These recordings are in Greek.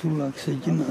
Sulak Sekin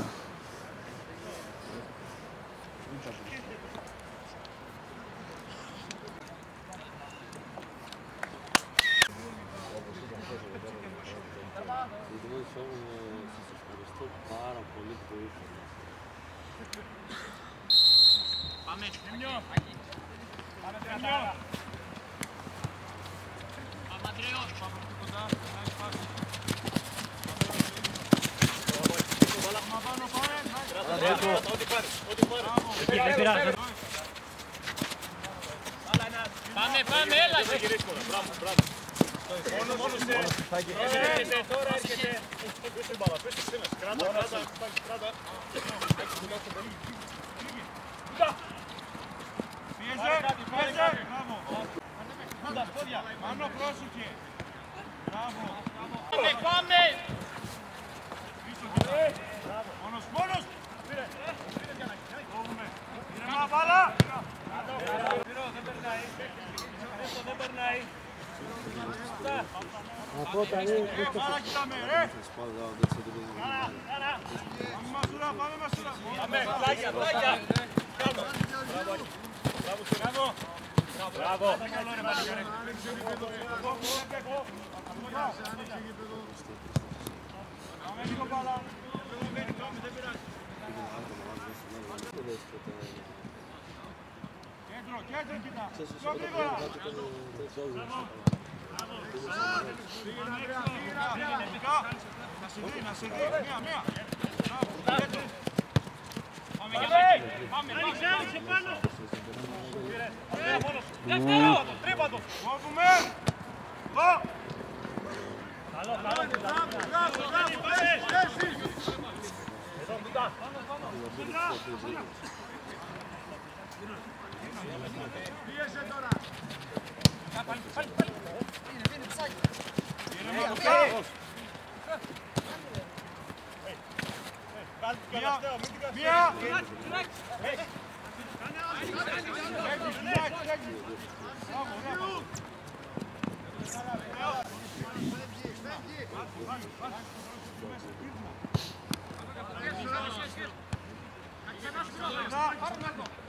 Εδώ,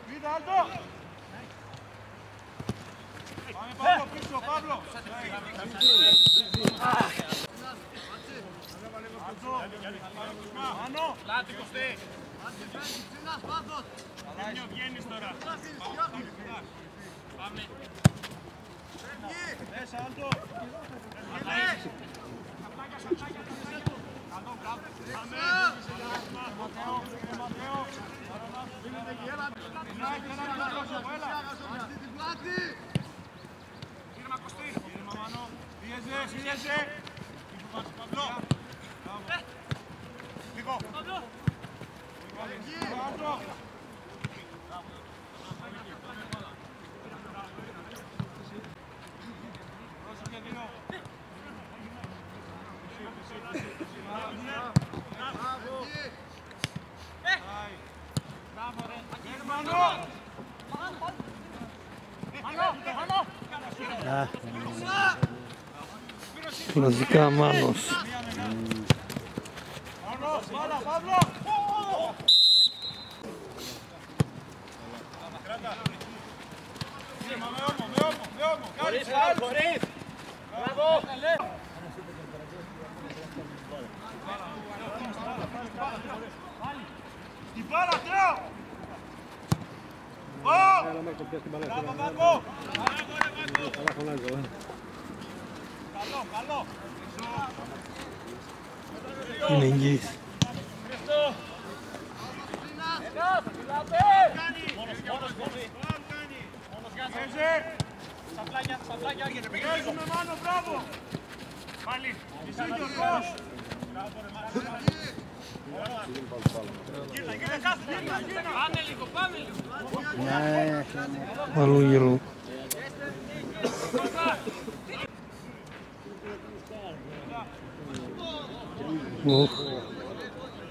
Vidaldo! Mateo, Mateo, Mateo, Ah, Μαζικά Μάνος. Την πάρα Θεό! Ω! Μπράβο Μάρκο! Μπράβο Μάρκο! Καλά φωνάζω, ε. Είναι εγγύης. Γύρνα, γύρνα, ναι, ναι. γύρνα,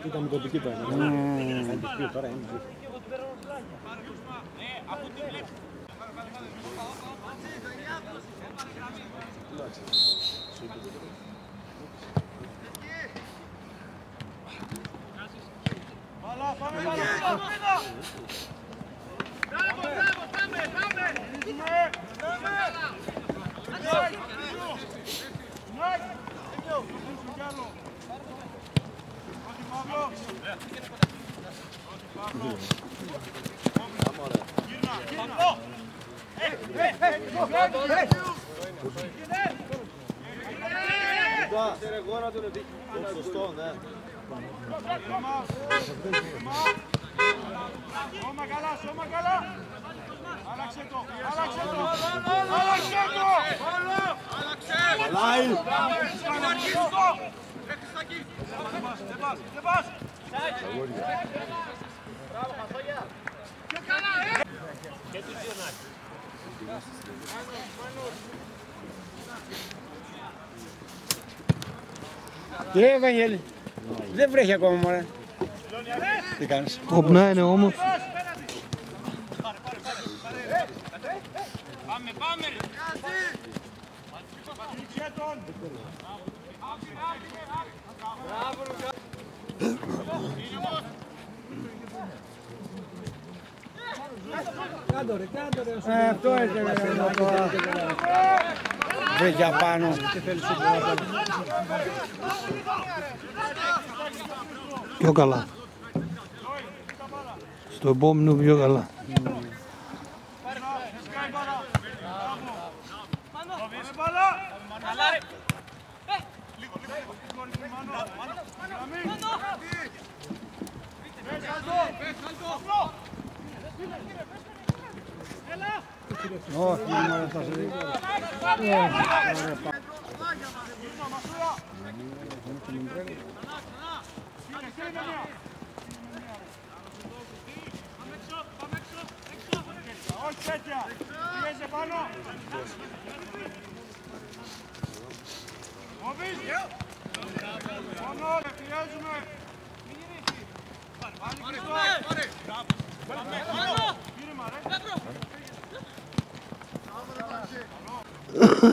Ήταν κοντική τώρα. τώρα είναι. Πάμε, πάμε, πάμε! Άλλαξε το! Άλλαξε το! Άλλαξε το! Live! Και του δύο να Κύριε Ευαγγέλη, δεν βρέχει ακόμα μωρέ. Τι κάνεις; Κοπνά είναι όμως. Πάμε, πάμε. Ε, αυτό έκανε εδώ τώρα. Βρε για πάνω. Πιο καλά. Στο επόμενο πιο καλά. Όχι, δεν θα σε Όχι τέτοια! Πήγαινε πάνω! Μόβις! Μόνο ρε, πιέζουμε! Μην γυρίσει! Πάρε, πάρε! Πάρε! Πάρε! Ugh.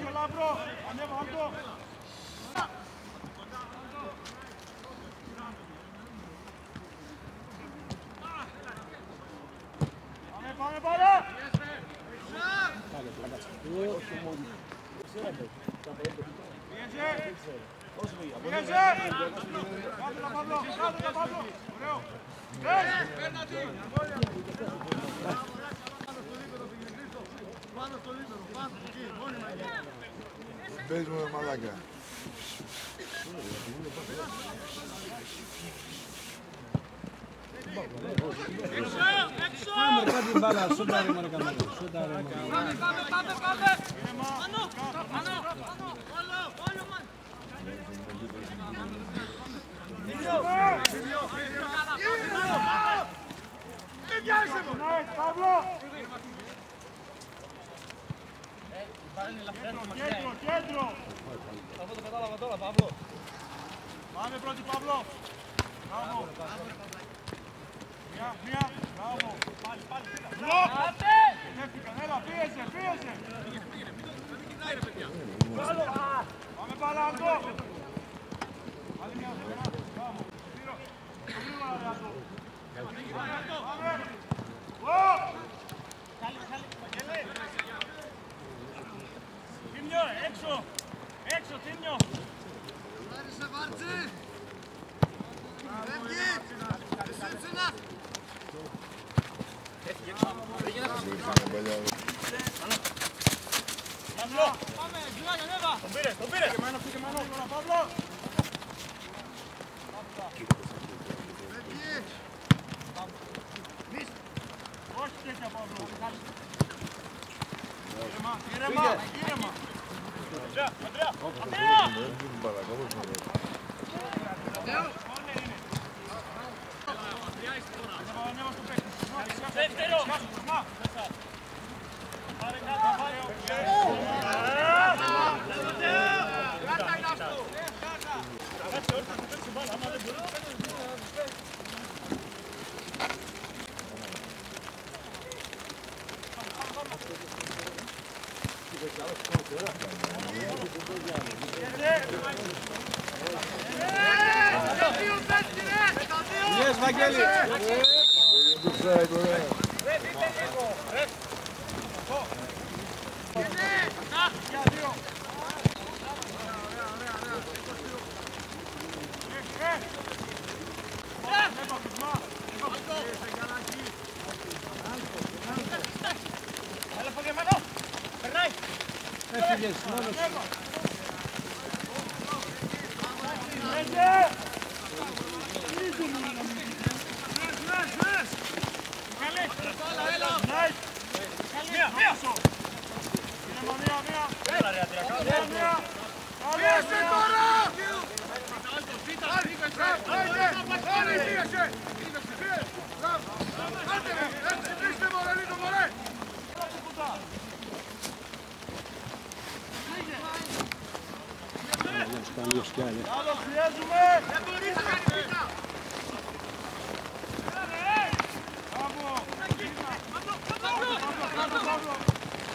Io lavoro, andiamo avanti.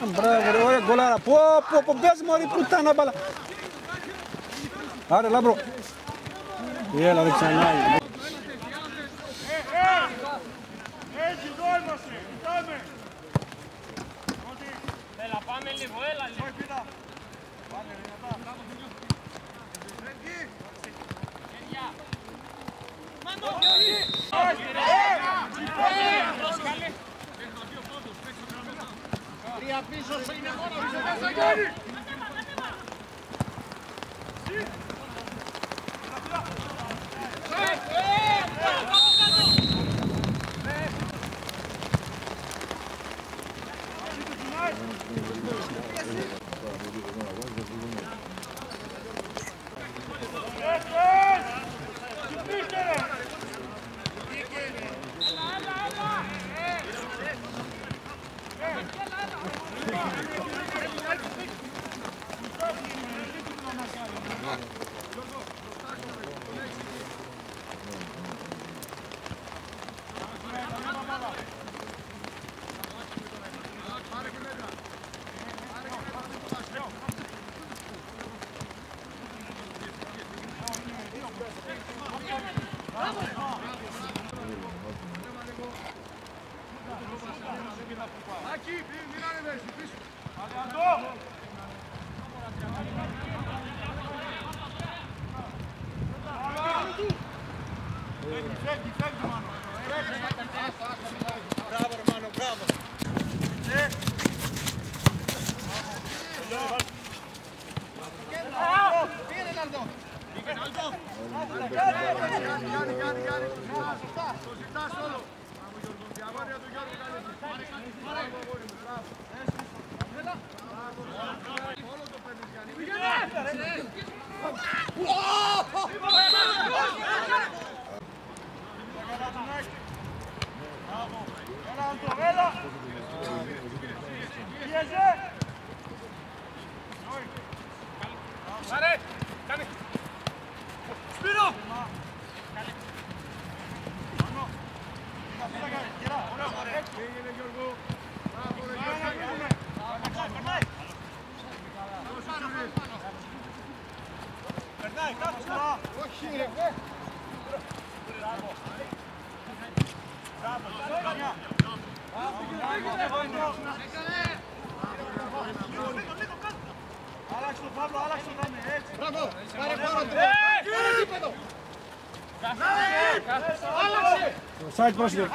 Μπράβο ρε, ωραία γκολάρα. Πω, πω, πω, πες μωρή πουτάνα μπαλά. Άρε Λάμπρο. Έλα, δεν ξανά. Έτσι εδώ είμαστε, κοιτάμε. Έλα, πάμε λίγο, έλα λίγο. Πάμε. Μάνο! Μάνο! για πίσω είναι μόνο. Πάρε! Κάνε! Сайт, πρόσεχε.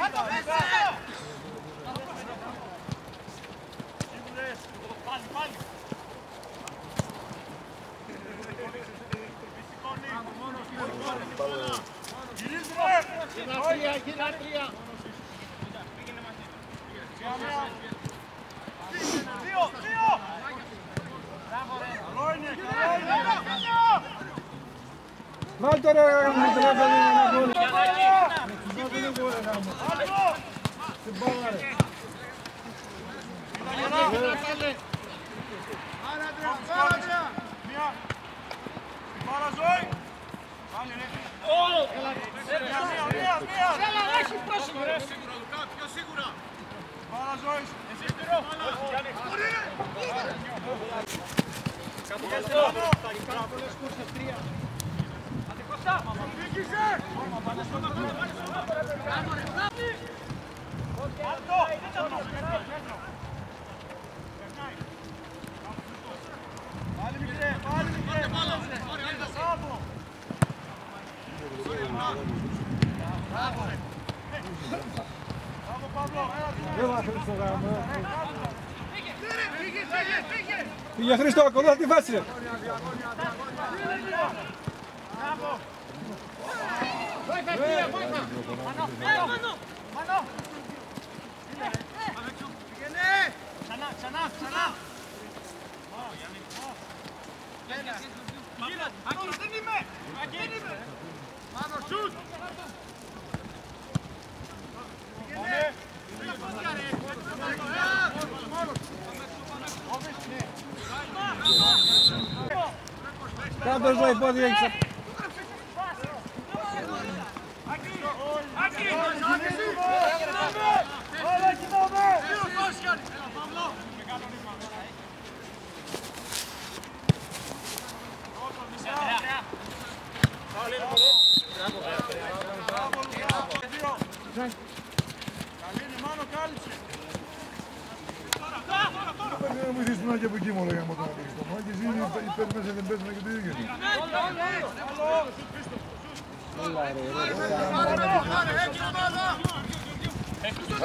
Βάλτε ρε, μου τρέφει ένα γκολ. Άλλο! Μία. Πάρα ζωή. Πάλι ρε. Μία, μία, μία, μία. Πάρα ζωής. Πάλι μικρέ, πάλι μικρέ. Μπράβο. Μπράβο, Παύλο. Έλα, τι Έλα Χρήστο γάμο. Πήγε Χρήστο, ακολούθα τη βάση ρε. Ξανά, ξανά, ξανά. Άκη, δεν είμαι. Δεν είμαι. Πάνω, σουτ. Πάμε. Κάτω ζωή, πόδι έχεις. Άκη, Άκη, Όλα κοιτάμε. Καλή είναι, μάνο κάλυψε. Πρέπει να βοηθήσουμε και από εκεί μόνο για να μου κάνει. Το Μάκης είναι υπέρ μέσα δεν παίζουμε και το ίδιο.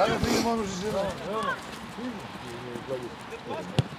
Άρα φύγει μόνος εσύ. Nice,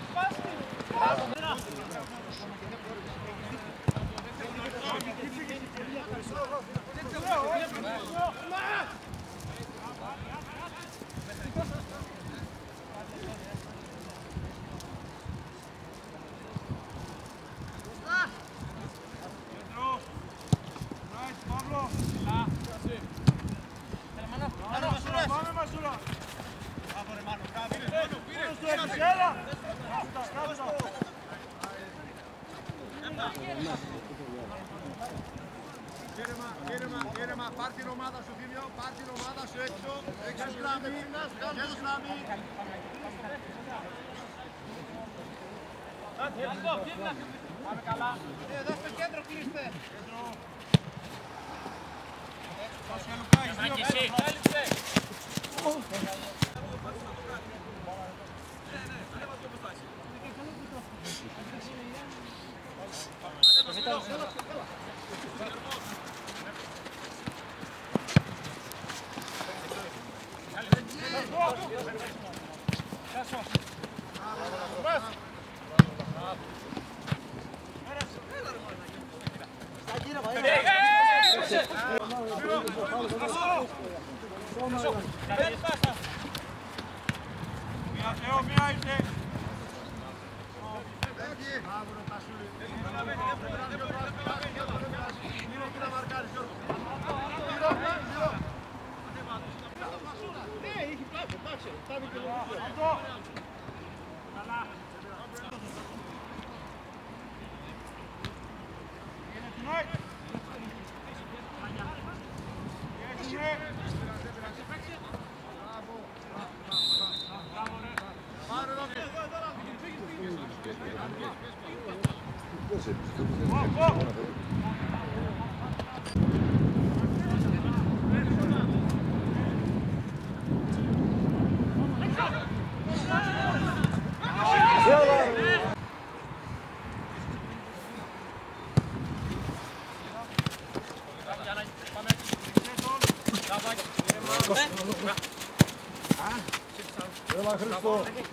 Cool. Okay.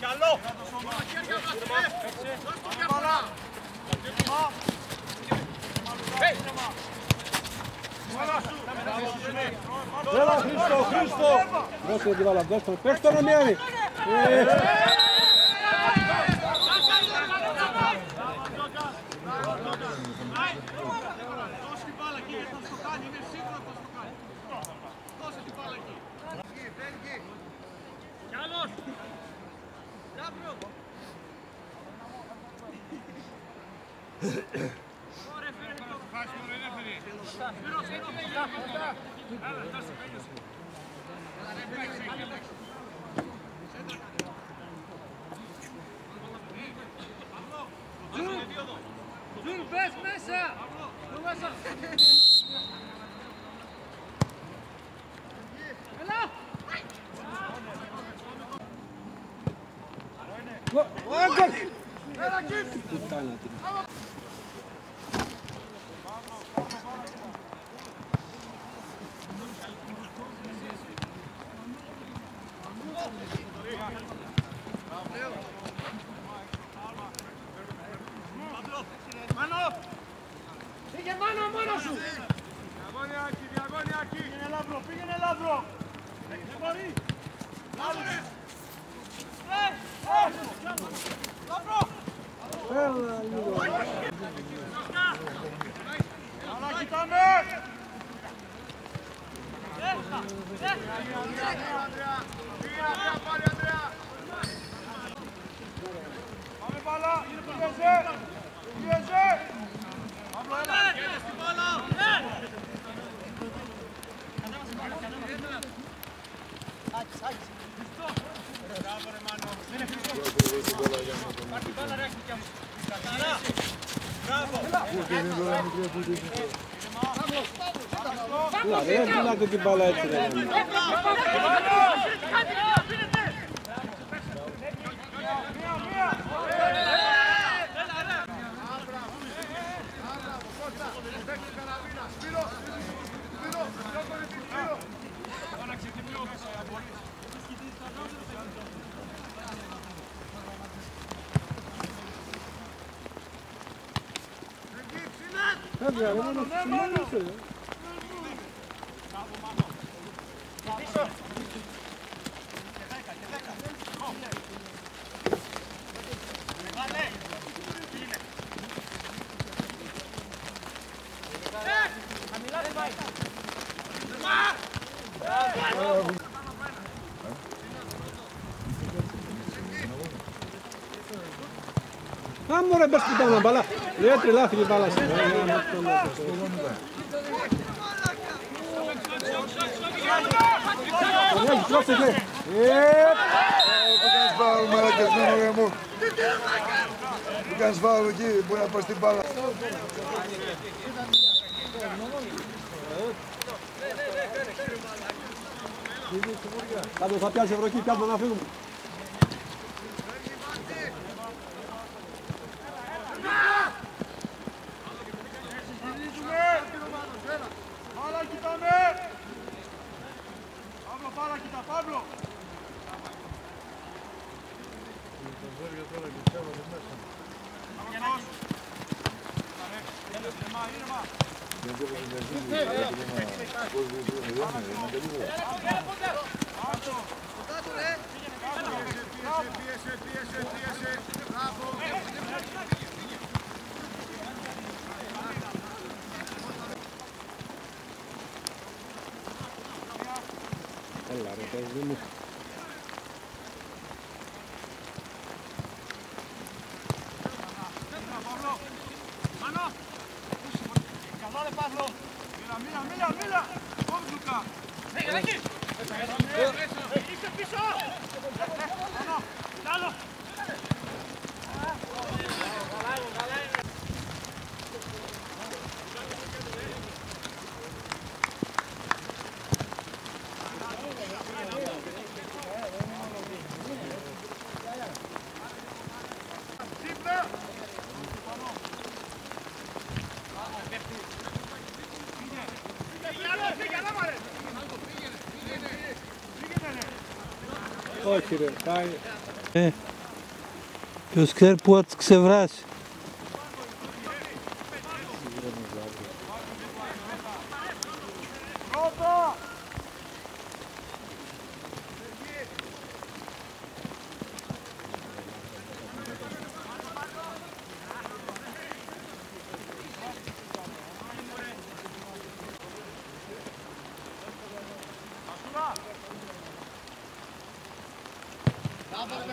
Καλό! Έλα Χρήστο, Χρήστο! Δώσε την μπάλα, δώσε τον, παίξ' τον Εμιάνη! Ε, ε, ε. Ζουρ, μπες μέσα! Ζουρ, μέσα! do que balete, né? Δεν τρελάθηκε η μπάλα στην Που κάνεις φάουλ εκεί, μπορεί να πας την μπάλα. Θα πιάσει ευρωκή, πιάσουμε να φύγουμε. ζόρια τώρα και τσάβαλε μέσα. Πίεσε, πίεσε, πίεσε, πίεσε. tira, tá? vai. É. Deus quer, pode que sabrás. Πάμε,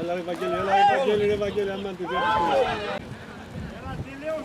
Έλα ρε Βαγγέλη, έλα ρε Βαγγέλη, ρε Βαγγέλη, άμα τη Κα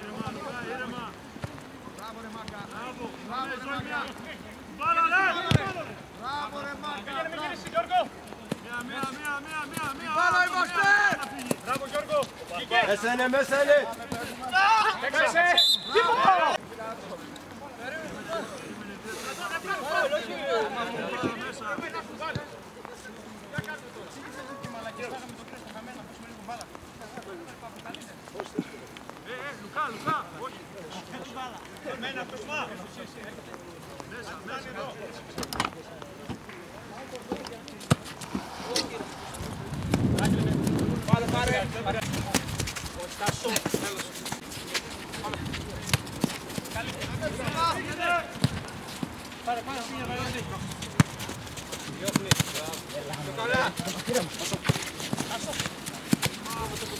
Ήρεμα, Λουκά, ήρεμα. Mesele mesele. Mesele. Kim bu?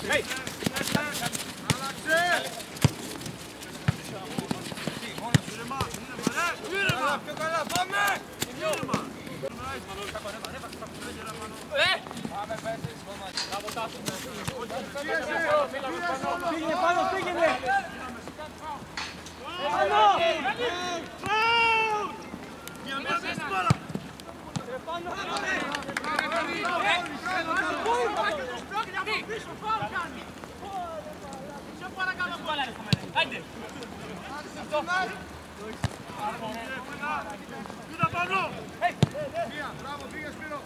Hey! Άλλαξε! Πήγαινε πάνω, πήγαινε! Πάνω! Για μέσα στην μπάλα! Πάνω! Σε παρακαλώ! Άντε! Αυτό! Μπράβο, πήγε Σπύρο.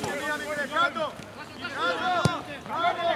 Και μία μικρή, κάτω. Κάτω. Μπράβο.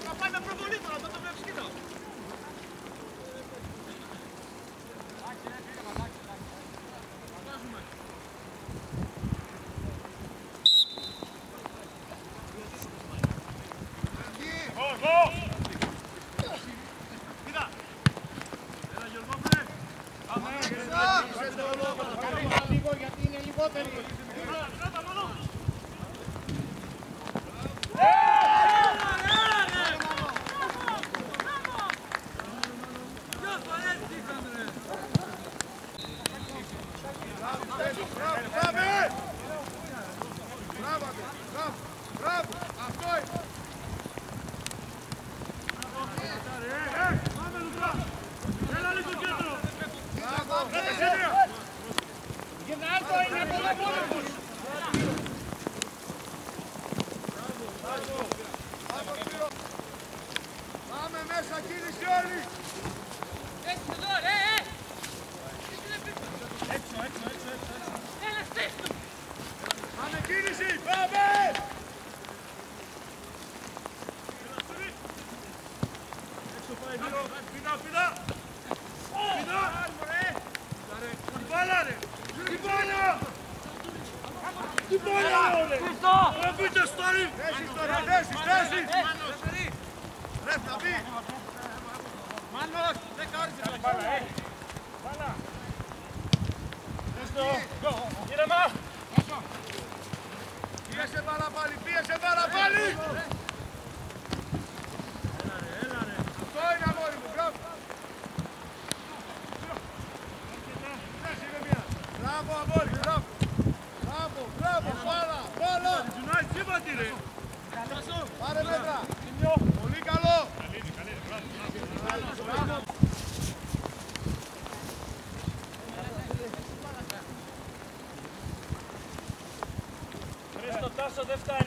Χρήστο, Τάσο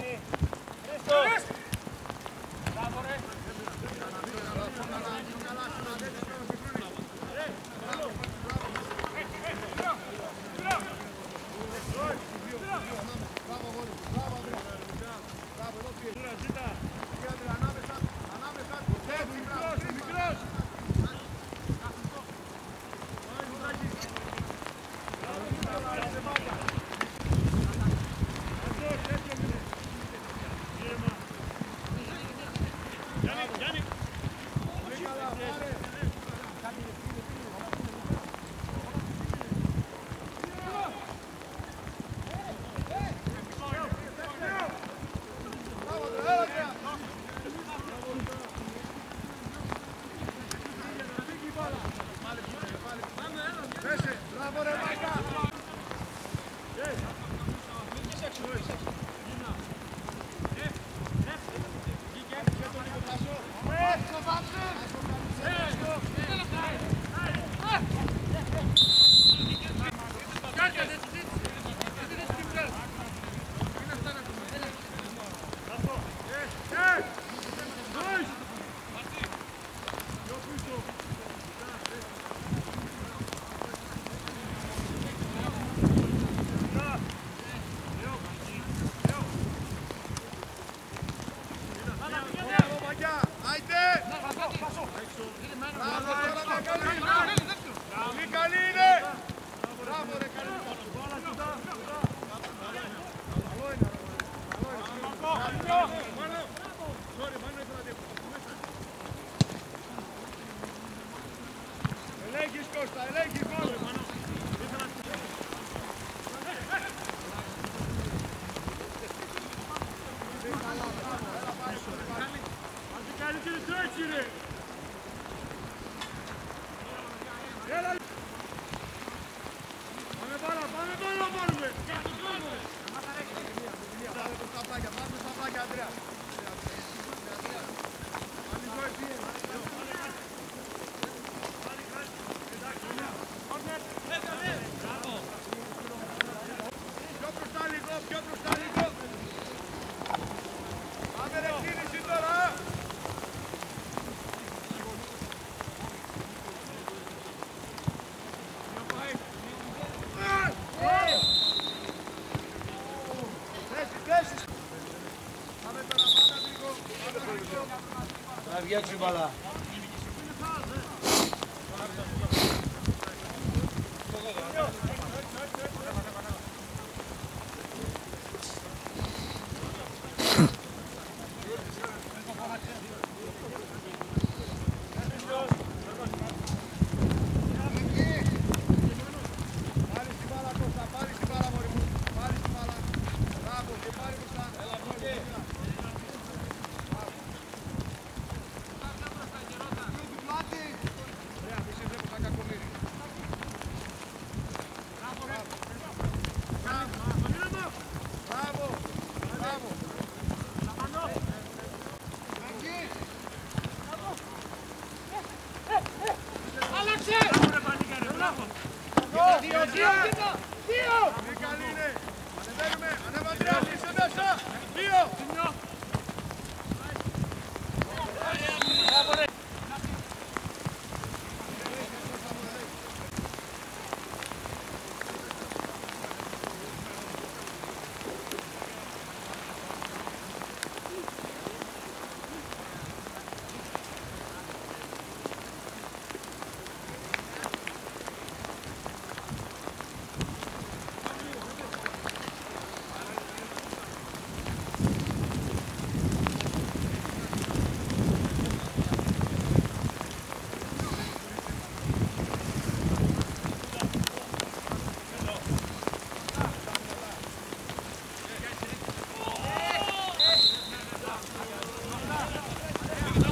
不要直播了。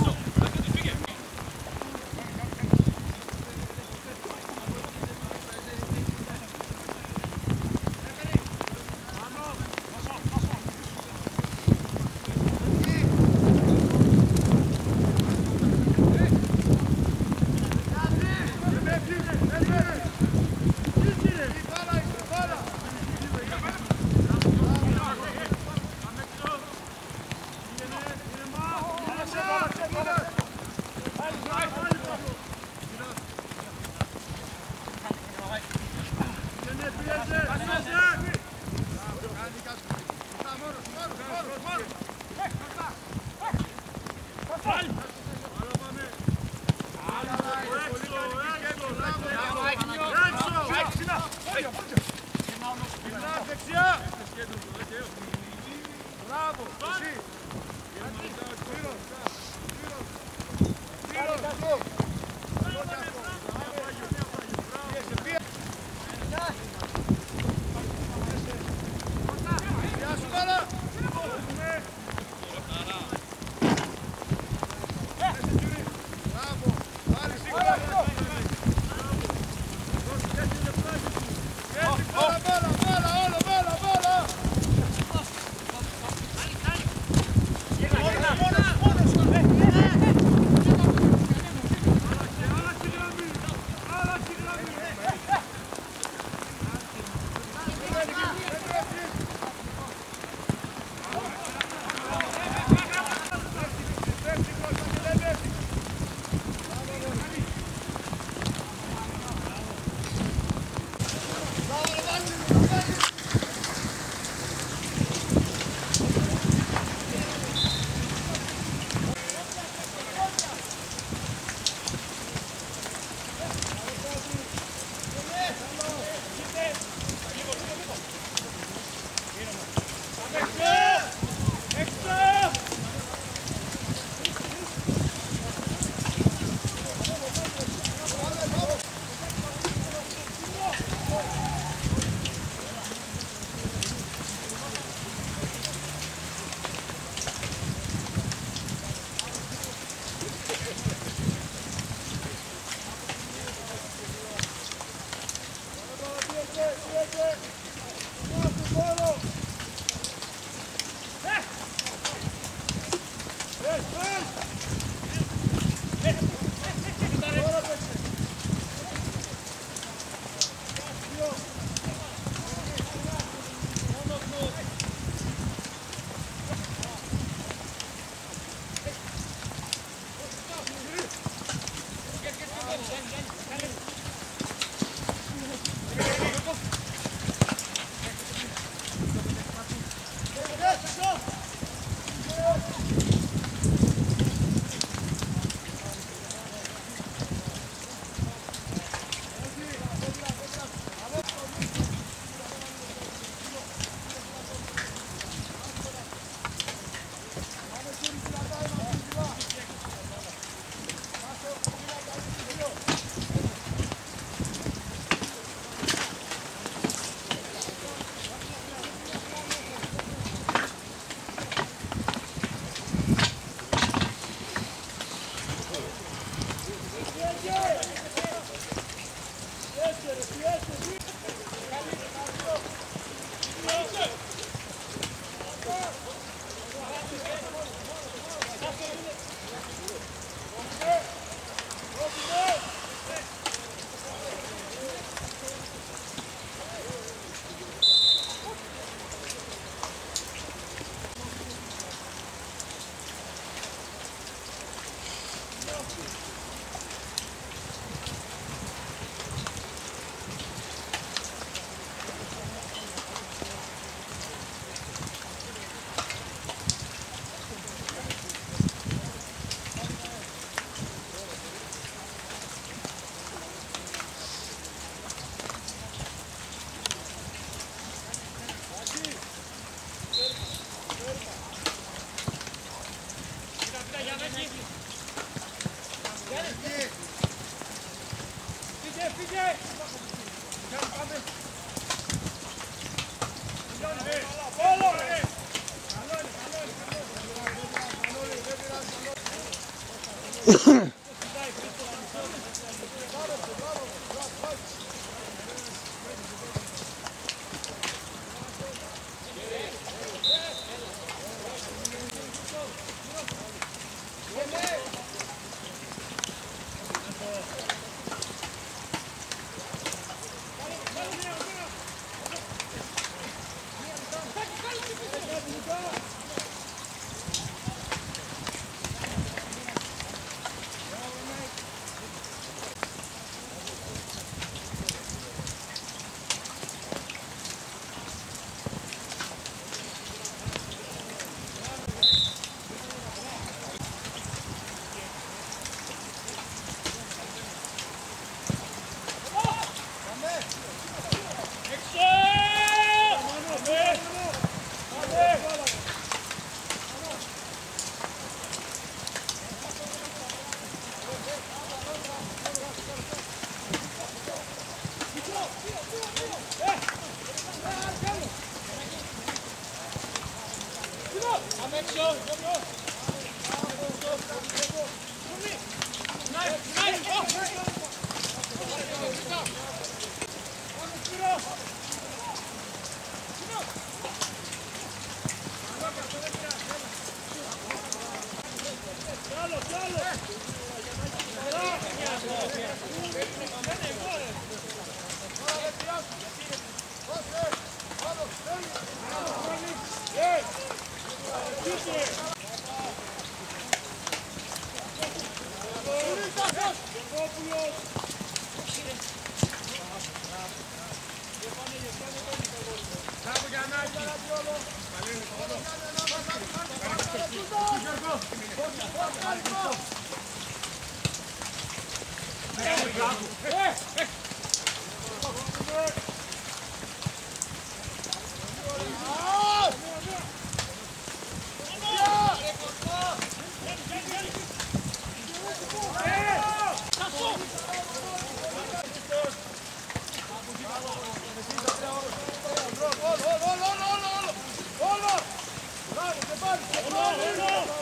何? Μπράβο!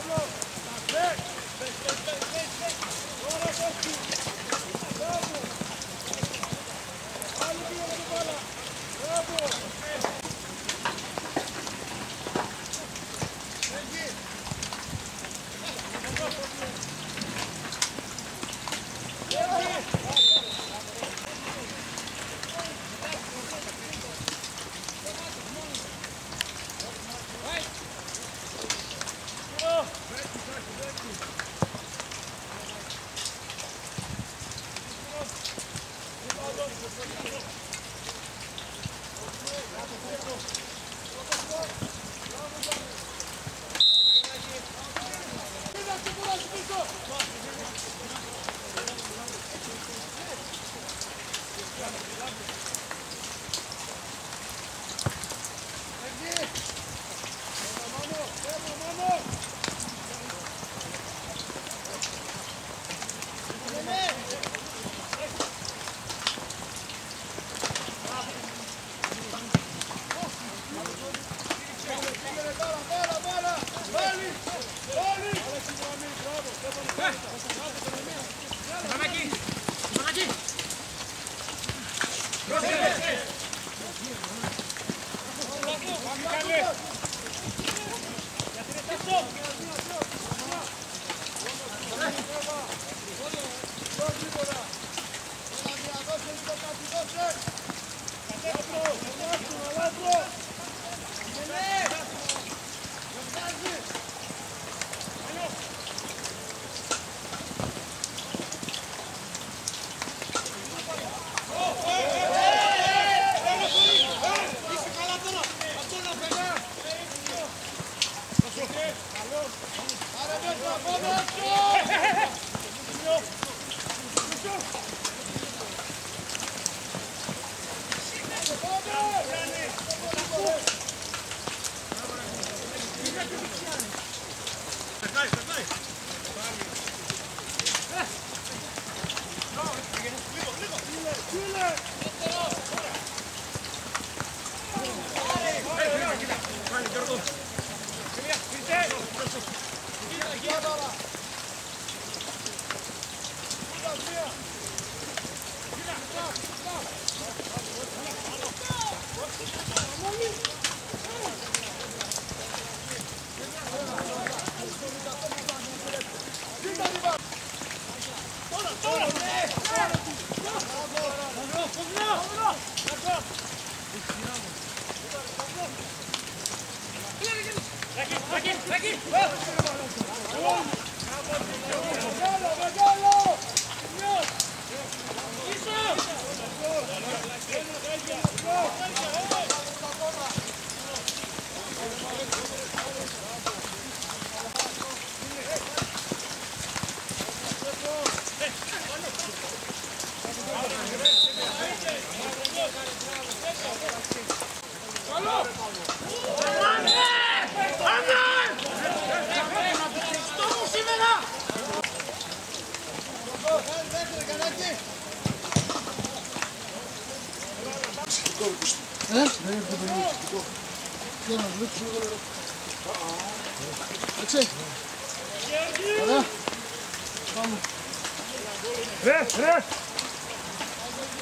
Ρε, ρε.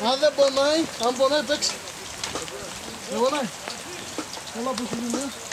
Αν δεν πονάει, αν πονάει παίξει. Δεν πονάει. Καλά που έχει γίνει.